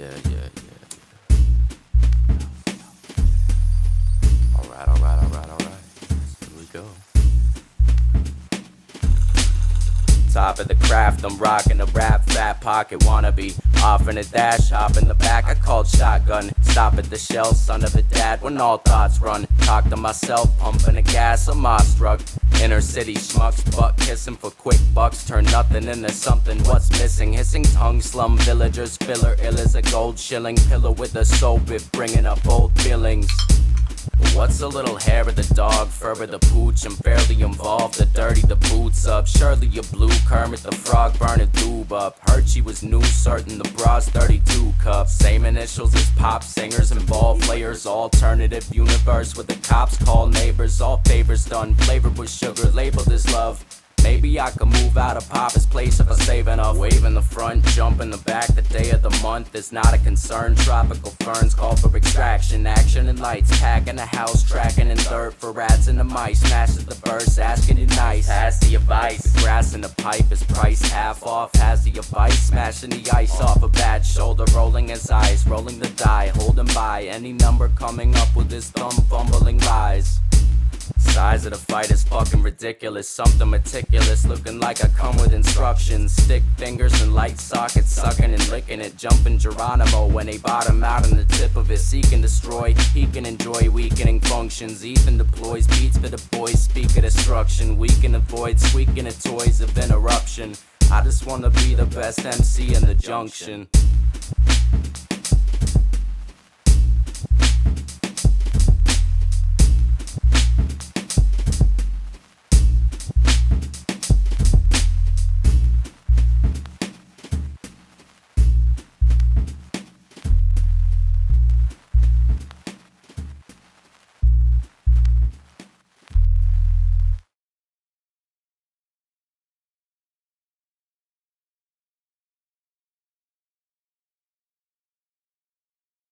Yeah, Top of the craft, I'm rocking a rap fat pocket wannabe. Off in a dash, hop in the back, I called shotgun. Stop at the shell, son of a dad, when all thoughts run. Talk to myself, pumping the gas, I'm awestruck. Inner city schmucks, butt kissing for quick bucks. Turn nothing into something, what's missing? Hissing tongue, slum villagers, filler ill as a gold shilling. Pillow with a soap, if bringing up old feelings. What's a little hair of the dog, fur of the pooch? I'm fairly involved. The dirty the boots up. Surely you blew Kermit the frog, burning tube up. Heard she was new, certain the bra's 32 cups. Same initials as pop singers and ball players. Alternative universe with the cops call neighbors. All favors done, flavored with sugar, labeled as love. Maybe I could move out of Papa's place if I save enough. Wave in the front, jump in the back. The day of month is not a concern. Tropical ferns call for extraction. Action and lights, packing a house, tracking in dirt for rats and the mice. Smashing the burst, asking you nice. Pass the advice. The grass in the pipe is priced half off. Has the advice, smashing the ice off a bad shoulder, rolling his eyes, rolling the die, holding by any number coming up with his thumb fumbling lies. Size of the fight is fucking ridiculous. Something meticulous, looking like I come with instructions. Stick fingers and light sockets, sucking and licking it. Jumping Geronimo when they bottom out on the tip of it. Seek and destroy, he can enjoy weakening functions. Ethan deploys beats for the boys, speak of destruction. We can avoid squeaking the toys of interruption. I just wanna be the best MC in the junction.